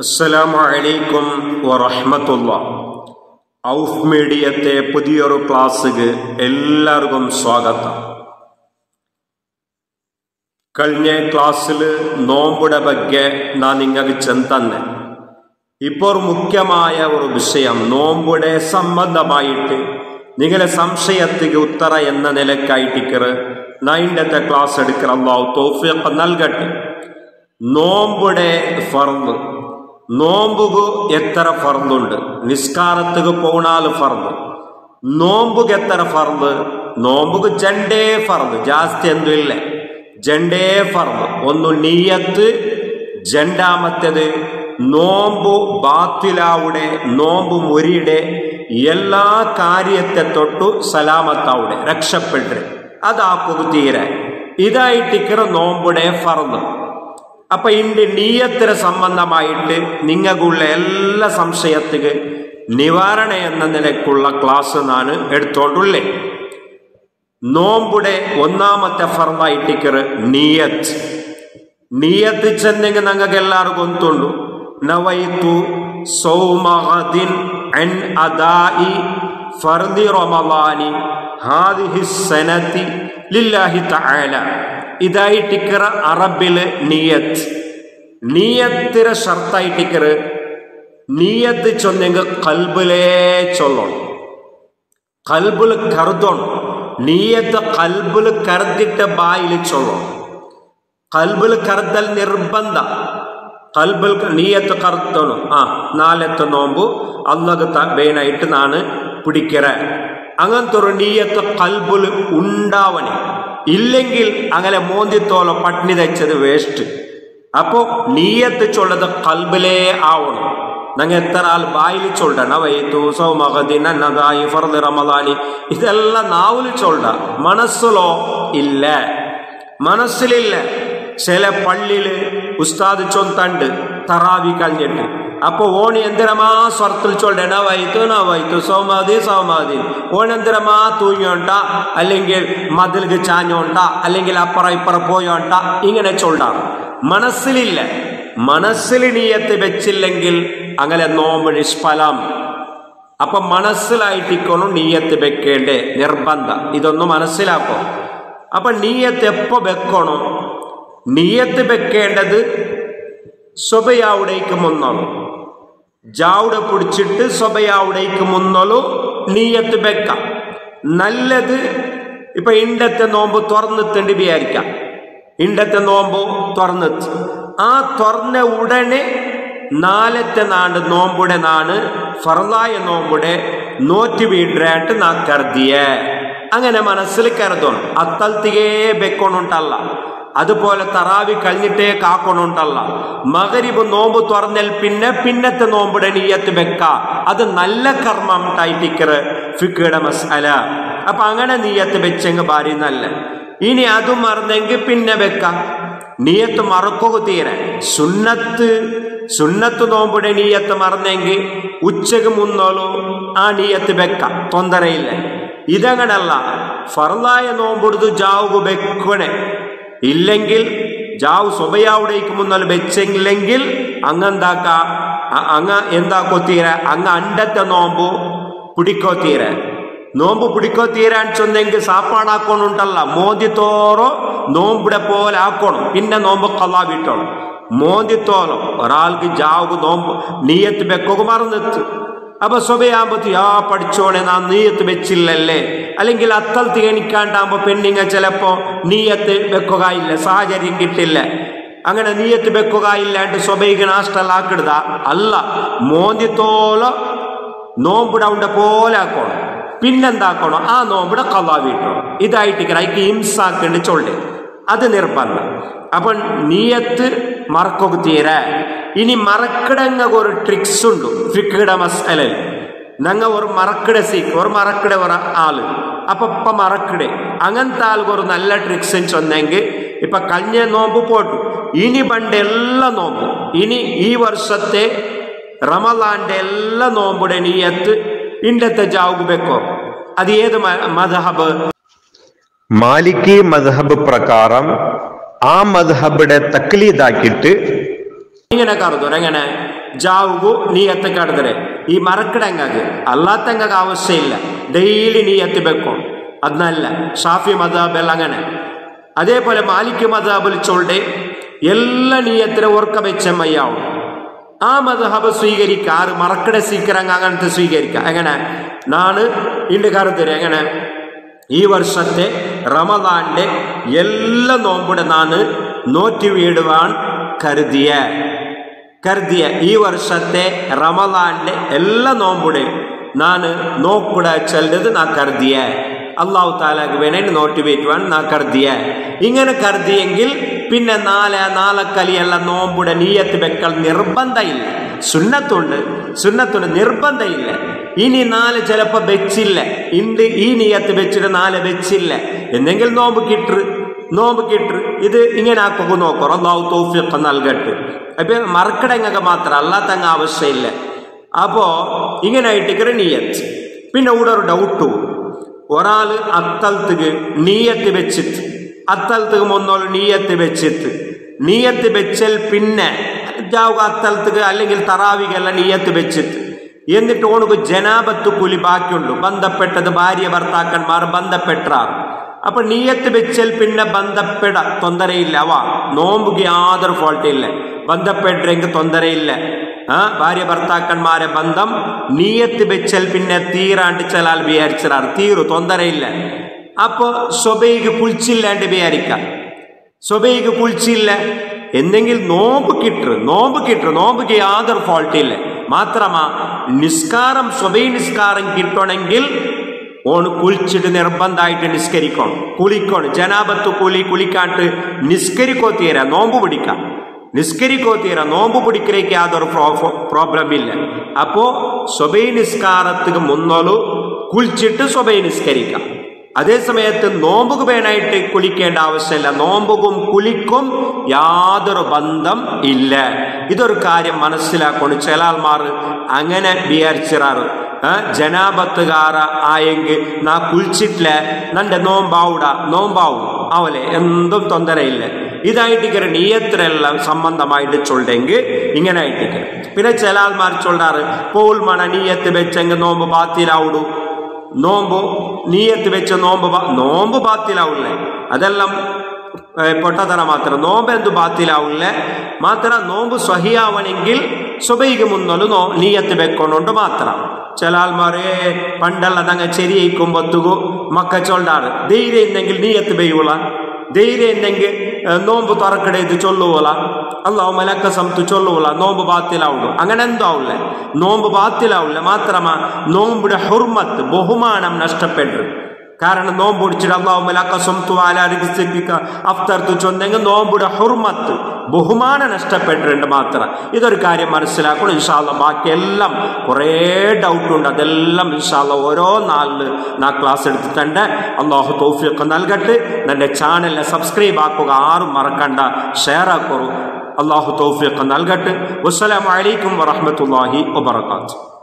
അസ്സലാമു അലൈക്കും വറഹമത്തുള്ള. ഔഫ് മീഡിയത്തെ പുതിയൊരു ക്ലാസ്സിക്ക് എല്ലാവർക്കും സ്വാഗതം. കഴിഞ്ഞ ക്ലാസ്സിൽ നോമ്പുടെ ಬಗ್ಗೆ ഞാൻ നിങ്ങൾക്ക് ചെന്തന്ന്. ഇപ്പോൾ മുഖ്യമായ ഒരു വിഷയം നോമ്പുടെ സംബന്ധമായിട്ട് നിങ്ങളെ സംശയത്തിക്ക് ഉത്തര എന്ന നിലക്കായിട്ടിക്കറ് നൈൻഡത്തെ ക്ലാസ് എടുക്കൽ അള്ളാഹു തോഫിയൊക്കെ നൽകട്ടെ. നോമ്പുടെ ഫർവ് നോമ്പുകു എത്ര ഫർദുണ്ട്? നിസ്കാരത്തുക്ക് പോണാൽ ഫർദ്. നോമ്പുക്ക് എത്ര ഫർദ്? നോമ്പുക്ക് ജണ്ടേ ഫർദ്. ജാസ്തി എന്തും ഇല്ല ജണ്ടേ ഫർദ്. ഒന്ന് നീയത്ത് ജണ്ടാമത്തേത് നോമ്പു ബാത്തിലാവുടെ നോമ്പു മുരിയുടെ എല്ലാ കാര്യത്തെ തൊട്ടു സലാമത്താവുടെ രക്ഷപ്പെട്ടു. അതാക്കുക തീരെ. ഇതായിട്ടിക്കറ നോമ്പുടെ ഫർദ്. അപ്പൊ ഇന്റെ നീയത്തിന് സംബന്ധമായിട്ട് നിങ്ങൾക്കുള്ള എല്ലാ സംശയത്തിന് നിവാരണ എന്ന നിലക്കുള്ള ക്ലാസ് ഞാൻ എടുത്തോണ്ടുള്ളേ. നോമ്പുടെ ഒന്നാമത്തെ ഫർദായിട്ടിക്കറ് നീയത്ത്. നീയത്ത് ചെന്നെങ്കിൽ ഞങ്ങൾക്ക് എല്ലാവർക്കും ഒന്നുണ്ടു നവൈത്തു സൗമഹദിൻ അൻ അദായി ഫർദി റമദാനി ഹാദിഹി സനത്തി ലില്ലാഹി തആല. ഇതായിട്ടിക്കറ അറബിൽ നീയത്ത്. നീയത്തിര ഷർത്തായിട്ടിക്കറ് നീയത്ത് ചൊന്നെങ്കിൽ കൽബിലേ ചൊല്ലണം കൽബിൽ കരുതണം നീയത്ത് കൽബിൽ കരുതിട്ട് ബായിൽ ചൊല്ലണം കൽബിൽ കരുതൽ നിർബന്ധ. കൽബിൽ നീയത്ത് കറുത്തണം ആ നാലത്തെ നോമ്പ്. അല്ലത് വേനായിട്ട് നാണ് പിടിക്കറ. അങ്ങനത്തെ ഒരു നീയത്ത് കൽബിൽ ഉണ്ടാവണേ. ഇല്ലെങ്കിൽ അങ്ങനെ മോന്തിത്തോല പട്ടിണി തയ്ച്ചത് വേസ്റ്റ്. അപ്പോ നീയത്ത് ചൊല്ലത് കൽബിലേ ആവണം. നിങ്ങൾ എത്ര ആൾ ബായിൽ ചൊല്ലണം. ഇതെല്ലാം നാവിൽ ചൊല്ല. മനസ്സിലോ ഇല്ല. മനസ്സിലില്ല. ചില പള്ളിയിൽ ഉസ്താദ് ചൊന്തണ്ട്. തറാവി കഴിഞ്ഞിട്ട്. അപ്പൊ ഓണി എന്തിനമാ സ്വർത്തിൽ ചൊല്ലെ? നവായിത്തു സൗമാതി സൗമാതി ഓണെന്തിനമാ തൂങ്ങിയോണ്ട അല്ലെങ്കിൽ മതിൽക്ക് ചാഞ്ഞോണ്ട? അല്ലെങ്കിൽ അപ്പറ ഇപ്പറ പോയോണ്ട? ഇങ്ങനെ ചോണ്ട മനസ്സിലില്ല. മനസ്സിൽ നീയത്ത് വെച്ചില്ലെങ്കിൽ അങ്ങനെ നോമ്പ് നിഷ്ഫലം. അപ്പൊ മനസ്സിലായിട്ടിക്കണം നീയത്ത് വെക്കേണ്ടേ. നിർബന്ധം. ഇതൊന്ന് മനസ്സിലാക്കോ. അപ്പൊ നീയത്ത് എപ്പോ വെക്കണം? നീയത്ത് വെക്കേണ്ടത് സ്വബയാവുടേക്ക് മുന്നോളൂ ജാവുടെ പിടിച്ചിട്ട് സ്വഭയാവുടേക്ക് മുന്നോളൂ. നീയത്ത് വെക്കാം. നല്ലത് ഇപ്പൊ ഇണ്ടത്തെ നോമ്പ് തുറന്നിട്ടുണ്ട് വിചാരിക്കാം. ഇണ്ടത്തെ നോമ്പ് തുറന്നിട്ട്. ആ തുറന്ന ഉടനെ നാലത്തെ നാണ്ട് നോമ്പുടെ നാണ് ഫറലായ നോമ്പുടെ നോറ്റ് വീടായിട്ട് നാ കരുതിയേ. അങ്ങനെ മനസ്സിൽ കരുതണം. അത്തൽത്തികേ വെക്കണുണ്ടല്ല അതുപോലെ തറാവി കഴിഞ്ഞിട്ടേ കാക്കണുണ്ടല്ല. മകരിബ് നോമ്പ് തുറന്നൽ പിന്നെ പിന്നത്തെ നോമ്പുടെ നീയത്ത് വെക്ക. അത് നല്ല കർമ്മം ടൈറ്റിക്കർ ഫിക്കയുടെ മസാല. അപ്പൊ അങ്ങനെ നീയത്ത് വെച്ചെങ്കിൽ ഭാര്യ നല്ല ഇനി അത് മറന്നെങ്കിൽ പിന്നെ വെക്ക. നീയത്ത് മറക്കുക തീരെ. സുന്നത്ത് സുന്നത്ത് നോമ്പുടെ നീയത്ത് മറന്നെങ്കിൽ ഉച്ചയ്ക്ക് മുന്നോളൂ ആ നീയത്ത് വെക്കാം. തൊന്തരയില്ല. ഇതങ്ങനല്ല. ഫർലായ നോമ്പുടുത്ത് ജാവുക വെക്കണേ. ഇല്ലെങ്കിൽ ജാവ് സ്വബയാവുടേക്ക് മുന്നാൽ വെച്ചെങ്കിലെങ്കിൽ അങ്ങെന്താക്ക? അങ്ങ എന്താക്കോ തീര അങ്ങ് അണ്ടത്തെ നോമ്പു പിടിക്കോ തീര. നോമ്പ് പിടിക്കോ തീരാൻ ചെന്നെങ്കിൽ സാപ്പാടാക്കണുണ്ടല്ല മോദിത്തോറോ നോമ്പിടെ പോലെ ആക്കണം. പിന്നെ നോമ്പ് കള്ളാ വിട്ടോണം. മോദിത്തോളം ഒരാൾക്ക് ജാവ് നോമ്പ് നീയത്ത് വെക്കുക മറന്നെത്ത് അപ്പൊ സ്വഭയാകുമ്പത്തി ആ പഠിച്ചോണെ നാം നീയത്ത് വെച്ചില്ലല്ലേ? അല്ലെങ്കിൽ അത്തൽ തീണിക്കാണ്ടാകുമ്പോ പെണ്ണിങ്ങ ചിലപ്പോ നീയത്ത് വെക്കുകയില്ല സാഹചര്യം കിട്ടില്ല. അങ്ങനെ നീയത്ത് വെക്കുകയില്ലാണ്ട് സ്വഭയിക്ക് നാഷ്ടലാക്കിടുക അല്ല മോന്തിത്തോലോ നോമ്പിടൗണ്ട പോലെ ആക്കണം പിന്നെന്താക്കണോ? ആ നോമ്പിടെ കള്ളാ വീട്ടണം ഇതായിട്ട് അയക്ക് ഹിംസാക്കേണ്ടി ചൊല്ലേ. അത് നിർബന്ധം. അപ്പൊ നീയത്ത് മറക്കൊക്കെ തീരാ ഇനി മറക്കിടങ്ങ ഒരു ട്രിക്സ് ഉണ്ട്. ഫിക്കിട മസലൽ ഞങ്ങ ഒരു മറക്കിട സീക്ക് ഒരു മറക്കിട ഒരു ആൾ. അപ്പൊ ഇപ്പൊ മറക്കിടെ. അങ്ങനത്തെ ആൾക്ക് ഒരു നല്ല ട്രിക്സ് ചൊന്നെങ്കിൽ ഇപ്പൊ കഴിഞ്ഞ നോമ്പ് പോട്ടു. ഇനി പണ്ട് എല്ലാ നോമ്പ് ഇനി ഈ വർഷത്തെ റമലാന്റെ എല്ലാ നോമ്പുടെ നീയത്ത് ഇണ്ടത്തെ ജാവുക വെക്കോ. അത് ഏത് മധഹബ് മാലിക്കി മദ്ഹബ് പ്രകാരം ആ മദ്ഹബിടെ തക്ലീദാക്കിയിട്ട് ഇങ്ങനെ കറുതു എങ്ങനെ ಜಾವುಗು ನೀಯತ್ತು ಕಡಿದ್ರೆ ಈ ಮರಕಡಂಗಾಗ ಅಲ್ಲಾತಂಗಾಗ ಅವಶ್ಯ ಇಲ್ಲ ಡೈಲಿ ನೀಯತ್ತು ಬೇಕು ಅದನ್ನಲ್ಲ ഷാഫി മദാബ് എല്ലാം അങ്ങനെ അതേപോലെ മാലിക് മദാബിൽ ചൊല്ലെ എല്ലാ നീയത്തിനെ ഓർക്ക വെച്ചമ്മയ്യാവും ആ മദഹബ് സ്വീകരിക്കുക ആറ് മറക്കട സ്വീകരങ്ങ അങ്ങനത്തെ സ്വീകരിക്കുക എങ്ങനെ നാണ് ഇണ്ട് കറുത്തര് എങ്ങനെ ഈ വർഷത്തെ റമദാന്റെ എല്ലാ നോമ്പുടെ നാണ് നോറ്റി വീടുവാൻ കരുതിയ. കരുതിയ ഈ വർഷത്തെ റമദാന്റെ എല്ലാ നോമ്പുടെ നാണ് നോക്കൂടെ ചെല്ലത് നാ കരുതിയ. അള്ളാഹു താലാക്ക് വേണേ നോട്ടി വീട്ടുവാൻ നാ കരുതിയ. ഇങ്ങനെ കരുതിയെങ്കിൽ പിന്നെ നാല നാലക്കലിയുള്ള നോമ്പുടെ നീയത്ത് വെക്കൽ നിർബന്ധമില്ല സുന്നത്തുണ്ട് സുന്നത്തുണ്ട് നിർബന്ധമില്ല ഇനി നാല് ചിലപ്പോ വെച്ചില്ല. ഇണ്ട് ഈ നീയത്ത് വെച്ചിട്ട് നാല് വെച്ചില്ല. എന്നെങ്കിൽ നോമ്പ് കിട്ടു നോമ്പ് കിട്ടു ഇത് ഇങ്ങനെ ആക്കുക നോക്കോ. അള്ളാഹു തോഫിയൊക്കെ നൽകട്ട്. അപ്പൊ മറക്കടങ്ങൊക്കെ മാത്രം അല്ലാത്തങ്ങ ആവശ്യമില്ല. അപ്പോ ഇങ്ങനെ ഇക്കറി നീയത്ത്. പിന്നെ ഇവിടെ ഒരു ഡൗട്ടു ഒരാൾ അത്തലത്ത് നീയത്ത് വെച്ചിട്ട് അത്തലത്തേക്ക് മുന്നോൾ നീയത്ത് വെച്ചിട്ട്. നീയത്ത് വെച്ചൽ പിന്നെ അത്തൽത്തുക്ക് അല്ലെങ്കിൽ തറാവികല്ല നീയത്ത് വെച്ചിട്ട്. എന്നിട്ട് ഓണക്ക് ജനാപത്ത് കൂലി ബാക്കിയുള്ളൂ ബന്ധപ്പെട്ടത് ഭാര്യ ഭർത്താക്കന്മാർ ബന്ധപ്പെട്ട. അപ്പൊ നീയത്ത് വെച്ചൽ പിന്നെ ബന്ധപ്പെട തൊന്തരയില്ല. വാ നോമ്പുക്ക് യാതൊരു ഫോൾട്ട് ഇല്ല. ബന്ധപ്പെട്ടെങ്കിൽ തൊന്തരയില്ല. ആ ഭാര്യ ഭർത്താക്കന്മാരെ ബന്ധം നീയത്ത് വെച്ചൽ പിന്നെ തീരാണ്ട് ചലാൽ വിചാരിച്ചാൽ തീരു തൊന്തരയില്ല. അപ്പൊ സ്വബയ്ക്ക് കുളിച്ചില്ലാണ്ട് വിചാരിക്കാം. സ്വബയ്ക്ക് കുളിച്ചില്ല. എന്തെങ്കിൽ നോമ്പ് കിട്ടു നോമ്പ് കിട്ടു. നോമ്പുക്ക് യാതൊരു ഫോൾട്ട് ഫോൾട്ടില്ല മാത്രമാ നിസ്കാരം സ്വബൈ നിസ്കാരം കിട്ടണമെങ്കിൽ ഓണ് കുളിച്ചിട്ട് നിർബന്ധമായിട്ട് നിസ്കരിക്കണം. കുളിക്കണം. ജനാപത്ത് കുളി കുളിക്കാട്ട് നിസ്കരിക്കോ തീരാ. നോമ്പ് പിടിക്കാം. നിസ്കരിക്കോ തീരാ. നോമ്പ് പിടിക്കലേക്ക് യാതൊരു പ്രോബ്ലം ഇല്ല അപ്പോ സ്വബൈ നിസ്കാരത്തിന് മുന്നോളു. കുളിച്ചിട്ട് സ്വബൈ നിസ്കരിക്കാം അതേ സമയത്ത് നോമ്പുക്ക് വേണമായിട്ട് കുളിക്കേണ്ട ആവശ്യമില്ല. നോമ്പുക്കും കുളിക്കും യാതൊരു ബന്ധം ഇല്ല. ഇതൊരു കാര്യം മനസ്സിലാക്കണം ചില അങ്ങനെ വിചാരിച്ചിറാറ്. ജനാപത്തുകാര ആയെങ്കിൽ നാ കുളിച്ചിട്ടില്ല നന്റെ നോമ്പാവൂട നോമ്പാവും. അവലെ എന്തും തൊന്തരയില്ല. ഇതായിട്ട് നീയത്തിനെല്ലാം സംബന്ധമായിട്ട് ചൊല്ലെങ്കിൽ ഇങ്ങനെ ആയിട്ട് പിന്നെ ചില ചൊല്ലാറ് പോൽ മണ നീയത്ത് വെച്ചെങ്കിൽ നോമ്പ് ബാത്തിലാവിടൂ നോമ്പ് നീയത്ത് വെച്ച നോമ്പ് നോമ്പ് പാത്തിലാവൂല്ലേ? അതെല്ലാം പൊട്ടത്തറ മാത്രം. നോമ്പ് എന്ത് ബാത്തിലാവില്ല മാത്ര നോമ്പ് സ്വഹിയാവണമെങ്കിൽ സുബൈക്ക് മുന്നോ നോ നീയത്ത് വെക്കൊണ്ടുണ്ട് മാത്രം. ചില ആൾമാരെ പണ്ടല്ല തങ്ങ ചെരിയിക്കുമ്പത്തുകു മക്ക ചൊല്ലാറ് ധൈര്യം ഉണ്ടെങ്കിൽ നീയത്ത് വെയ്യൂള ധൈര്യം ഉണ്ടെങ്കിൽ നോമ്പ് തുറക്കടേത് ചൊല്ലുവല അള്ളാഹു മലക്ക സമത്ത് ചൊല്ലുവല നോമ്പ് ബാത്തിലാവുള്ളൂ അങ്ങനെ എന്തോ ആവില്ല നോമ്പ് ബാത്തിലാവില്ല മാത്രമാ നോമ്പുടെ ഹുർമത്ത് ബഹുമാനം നഷ്ടപ്പെട്ടു. കാരണം നോമ്പ് പിടിച്ചിട്ട് അള്ളാഹു മലക്ക സംതു ആലാരിക്ക് അഫ്തർത്തു ചൊന്നെങ്കിൽ നോമ്പുടെ ഹുർമത്ത് ബഹുമാനം നഷ്ടപ്പെട്ടിട്ടുണ്ട് മാത്രം. ഇതൊരു കാര്യം മനസ്സിലാക്കണം. ഇൻഷാല്ല ബാക്കിയെല്ലാം കുറേ ഡൗട്ട് ഉണ്ട്. അതെല്ലാം ഇൻഷാല്ല ഓരോ നാളിൽ നാ ക്ലാസ് എടുത്തിട്ടുണ്ട്. അള്ളാഹു തോഫിയൊക്കെ നൽകട്ടെ. എന്റെ ചാനലിനെ സബ്സ്ക്രൈബ് ആക്കുക. ആരും മറക്കണ്ട. ഷെയർ ആക്കുക അള്ളാഹു തോഫിയൊക്കെ നൽകട്ടെ. വസ്സലാമലൈക്കും വറഹമത്തല്ലാഹി വബർക്കാത്തു